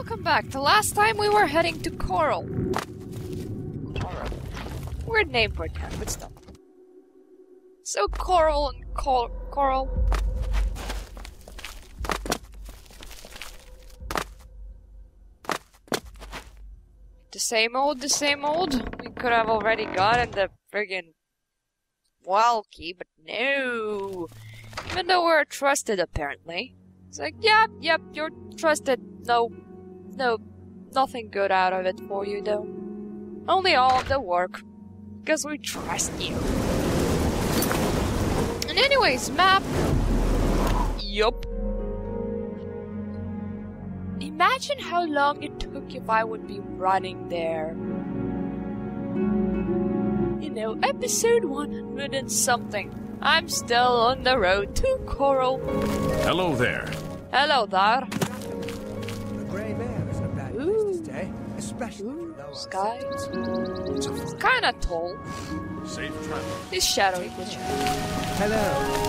Welcome back. The last time we were heading to Chorrol. Chorrol. Weird name for a town, but still. So Chorrol and Cor- Chorrol. The same old, the same old. We could have already gotten the friggin' wall key, but no. Even though we're trusted, apparently. It's like, yep, yep, you're trusted. No, no, nothing good out of it for you, though. Only all the work. Because we trust you. And anyways, map. Yup. Imagine how long it took if I would be running there. You know, episode 100 and something. I'm still on the road to Chorrol. Hello there. Hello there. Stay, especially if you know our Sky. It's a It's fun- kinda tall. Safe travel. This shadowy. Hello.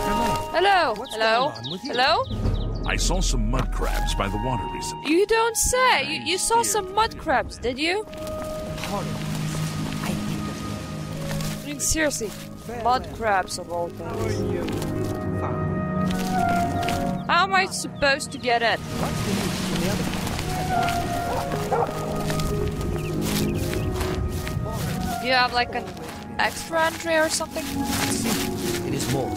Hello. Hello. What's Hello. going on with you? Hello. I saw some mud crabs by the water recently. You don't say. You, you saw some mud crabs, did you? I mean, seriously, mud crabs of all things. are you? Fine. How am I supposed to get in? You have like an extra entry or something? It is more.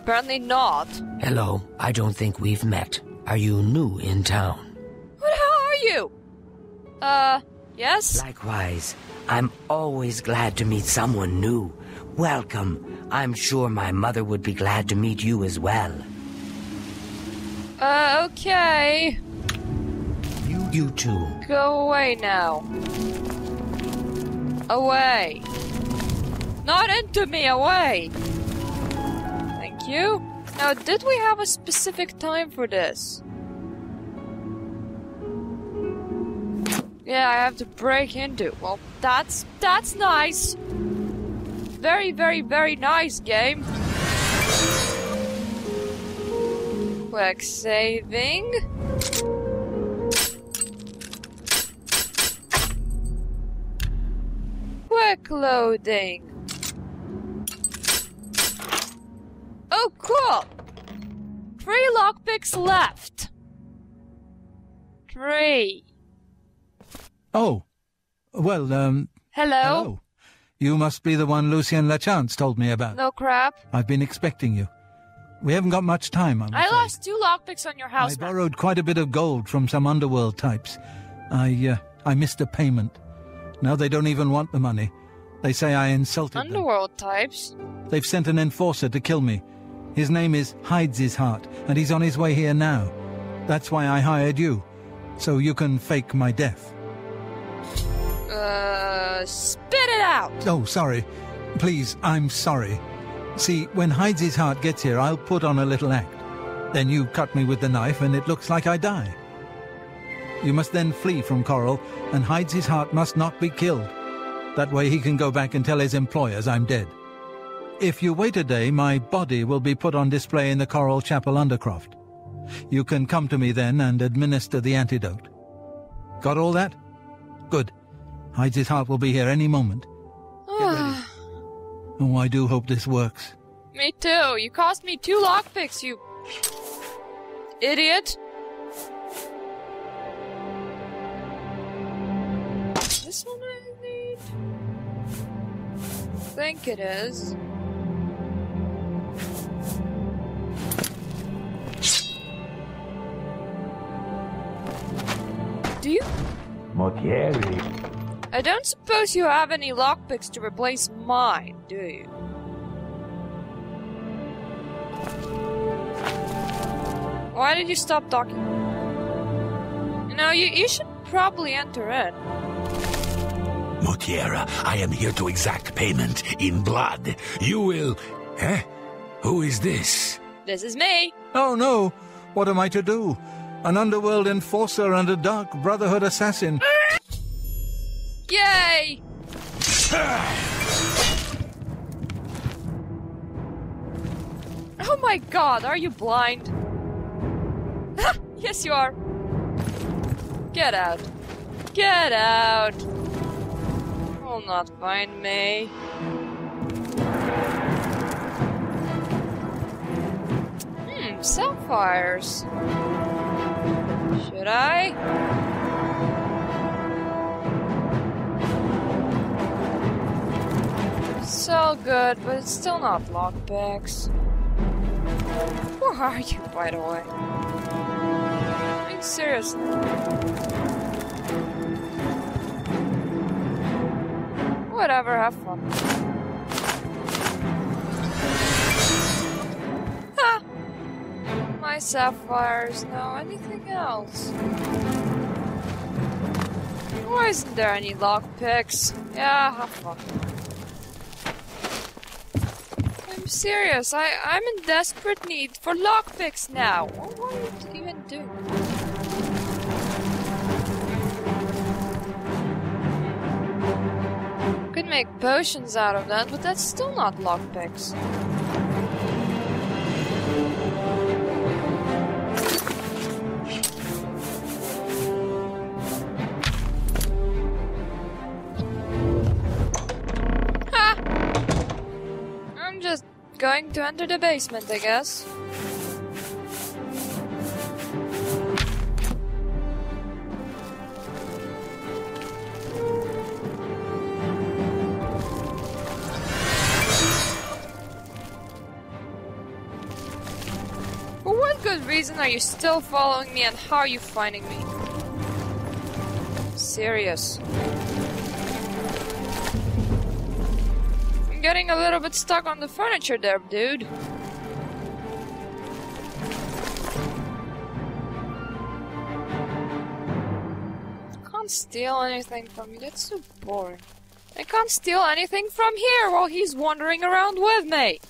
Apparently not. Hello, I don't think we've met. Are you new in town? The hell are you? Uh, yes? Likewise, I'm always glad to meet someone new. Welcome. I'm sure my mother would be glad to meet you as well. Uh, okay. You, you too. Go away now. Away. Not into me, away. Thank you. Now, did we have a specific time for this? Yeah, I have to break into. Well, that's that's nice. Very, very, very nice game. Quick saving. Quick loading. Oh, cool. Three lockpicks left. Three. Oh, well, um, Hello? hello. You must be the one Lucien Lachance told me about. No crap. I've been expecting you. We haven't got much time, I'm I afraid. lost two lockpicks on your I house. map. borrowed quite a bit of gold from some underworld types. I, uh, I missed a payment. Now they don't even want the money. They say I insulted them. Underworld types. They've sent an enforcer to kill me. His name is Hides His Heart, and he's on his way here now. That's why I hired you, so you can fake my death. Uh, spit it out. Oh, sorry. Please, I'm sorry. See, when Hides His Heart gets here, I'll put on a little act. Then you cut me with the knife, and it looks like I die. You must then flee from Chorrol, and Hides His Heart must not be killed. That way he can go back and tell his employers I'm dead. If you wait a day, my body will be put on display in the Chorrol Chapel Undercroft. You can come to me then and administer the antidote. Got all that? Good. Hyde's Heart will be here any moment. Ah. ready. Oh, I do hope this works. me too. You cost me two lockpicks, you idiot. Think it is. Do you? Motierre. I don't suppose you have any lockpicks to replace mine, do you? Why did you stop talking? You know, you, you should probably enter in. Motierre, I am here to exact payment in blood. You will. Eh? Who is this? This is me. Oh no! What am I to do? An underworld enforcer and a dark brotherhood assassin. Yay! Oh my god, are you blind? yes, you are. Get out. Get out. Will not find me. Hmm, sapphires. Should I? So good, but it's still not lockpicks. Where are you, by the way? I mean, seriously. Whatever, have fun. My sapphires. No, anything else? Why isn't there any lockpicks? Yeah, have fun. I'm serious. I, I'm in desperate need for lockpicks now. What make potions out of that, but that's still not lockpicks. Ha! I'm just going to enter the basement, I guess. Reason are you still following me and how are you finding me? Serious. I'm getting a little bit stuck on the furniture there, dude. Can't steal anything from you, that's so boring. I can't steal anything from here while he's wandering around with me.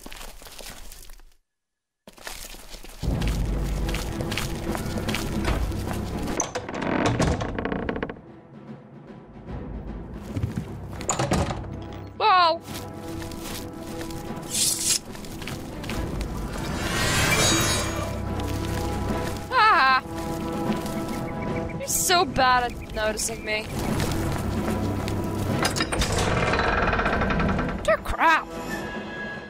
Bad at noticing me. Dear crap!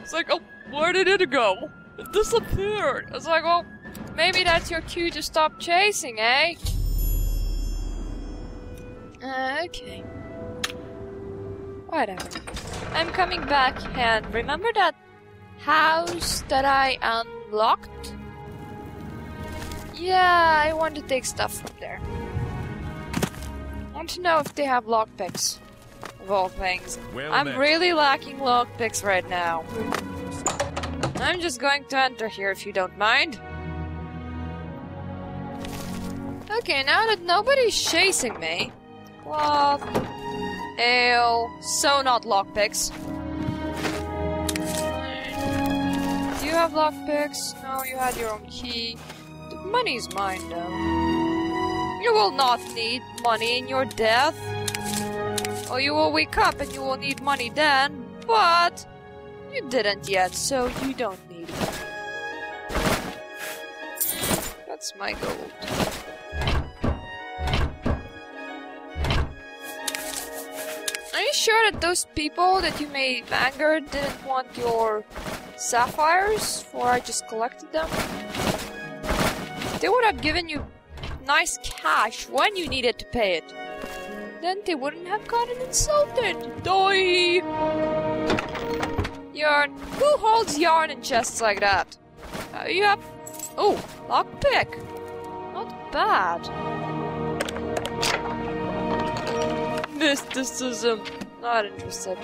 It's like, oh, where did it go? It disappeared. It's like, well, maybe that's your cue to stop chasing, eh? Okay. Whatever. I'm coming back and remember that house that I unlocked? Yeah, I want to take stuff from there. Want to know if they have lockpicks. Of all things. Well I'm met. really lacking lockpicks right now. I'm just going to enter here if you don't mind. Okay, now that nobody's chasing me. Cloth. Ale. So not lockpicks. Do you have lockpicks? No, you had your own key. The money's mine though. You will not need money in your death. Or you will wake up and you will need money then, but you didn't yet, so you don't need it. That's my gold. Are you sure that those people that you may anger didn't want your sapphires, or I just collected them? They would have given you nice cash when you needed to pay it. Then they wouldn't have gotten insulted. Doi! Yarn. Who holds yarn in chests like that? Uh, you have. Oh, lockpick. Not bad. Mysticism. Not interested.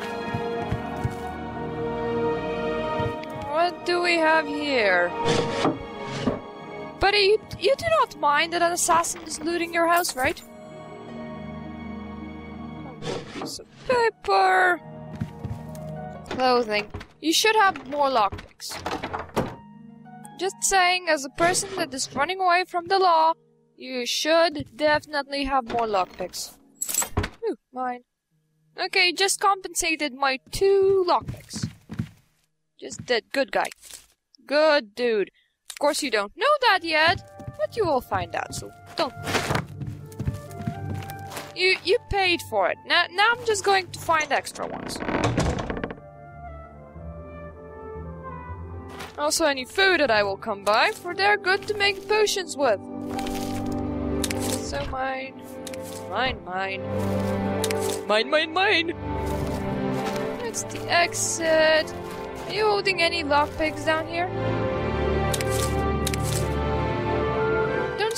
What do we have here? Buddy, you, you do not mind that an assassin is looting your house, right? Piece of paper. Clothing. You should have more lockpicks. Just saying, as a person that is running away from the law, you should definitely have more lockpicks. Ooh, mine. Okay, just compensated my two lockpicks. Just did. Good guy. Good dude. Of course you don't know that yet, but you will find out, so don't. You you paid for it. Now now I'm just going to find extra ones. Also any food that I will come by, for they're good to make potions with. So mine. Mine, mine. Mine, mine, mine. That's the exit. Are you holding any lockpicks down here?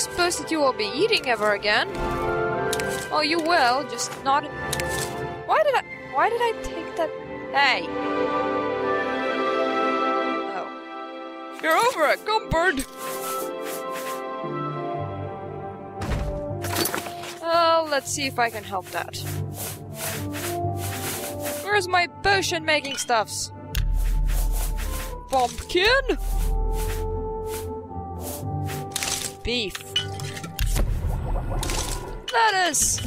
Suppose that you will be eating ever again. Oh, you will, just not. Why did I? Why did I take that? Hey. Oh. You're over it, Gumbird. Oh, let's see if I can help that. Where's my potion making stuffs? Pumpkin? Beef. Lettuce.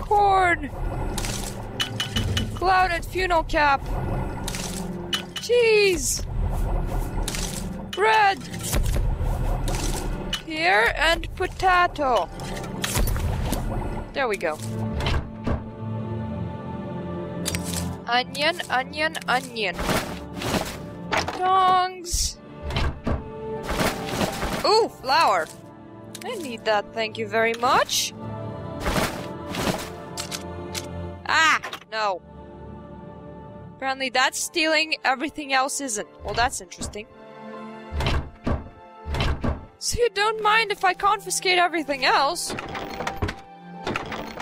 Corn. Clouded funnel cap. Cheese. Bread. Here and potato. There we go. Onion, onion, onion. Tongs. Ooh, flour. I need that, thank you very much. Ah, no. Apparently that's stealing, everything else isn't. Well, that's interesting. So you don't mind if I confiscate everything else?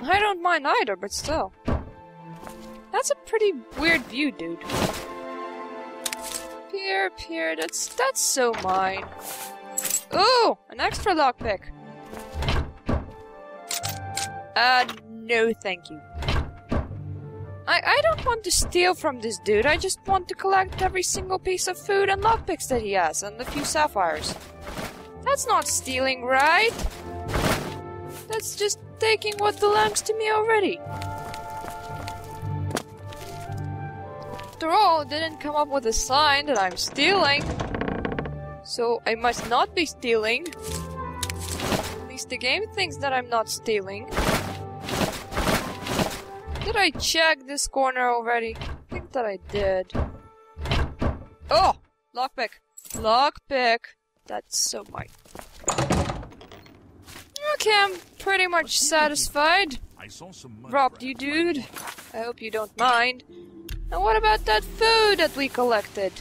I don't mind either, but still. That's a pretty weird view, dude. Pier, pier, that's that's so mine. Ooh, an extra lockpick. Uh, no thank you. I, I don't want to steal from this dude, I just want to collect every single piece of food and lockpicks that he has, and a few sapphires. That's not stealing, right? That's just taking what belongs to me already. After all, didn't come up with a sign that I'm stealing. So I must not be stealing. At least the game thinks that I'm not stealing. Did I check this corner already? I think that I did. Oh! Lockpick. Lockpick. That's so mine. Okay, I'm pretty much satisfied. I saw some Robbed you, dude. I hope you don't mind. And what about that food that we collected?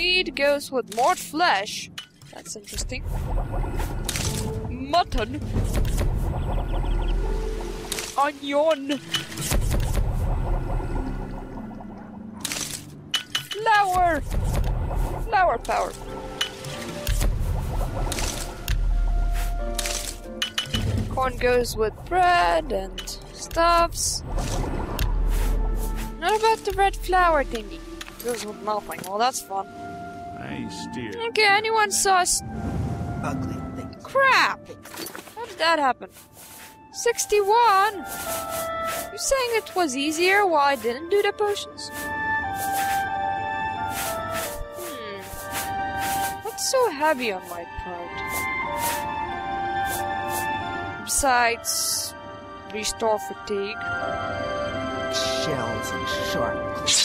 Weed goes with more flesh. That's interesting. Mutton. Onion. Flour. Flour power. Corn goes with bread and stuffs. What about the red flour thingy? Goes with nothing. Well, that's fun. Nice dear. Okay, anyone saw s- Ugly things. crap? How did that happen? 61? You saying it was easier while I didn't do the potions? Hmm. What's so heavy on my part? Besides, restore fatigue. Shells and sharp claws.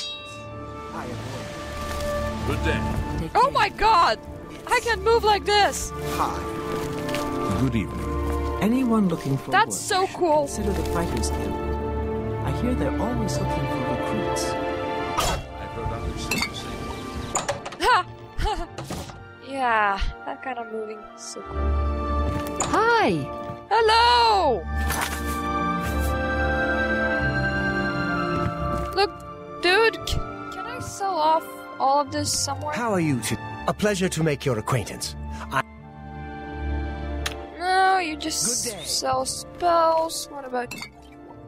I avoid. Good day. Take Oh my god! I can move like this! Hi. Good evening. Anyone looking for That's work so cool. Consider the Fighters Guild. I hear they're always looking for recruits. I've heard others say the same. Ha! yeah, that kind of moving is so cool. Hi! Hello! Look, dude, c- can I sell off all of this somewhere? How are you to... A pleasure to make your acquaintance. No, you just Good day. sell spells. What about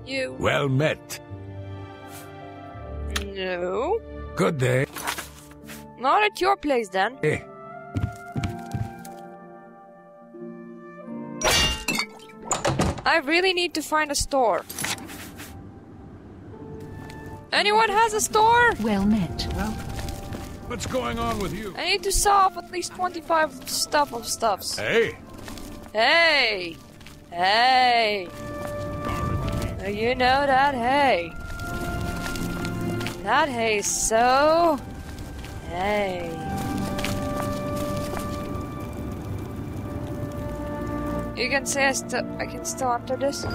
you? Well met. No. Good day. Not at your place then. Eh. I really need to find a store. Anyone has a store? Well met. What's going on with you? I need to solve at least 25 stuff of stuffs. Hey! Hey! Hey! Now You know that hey. That hey so. Hey. You can say I still I can still enter this?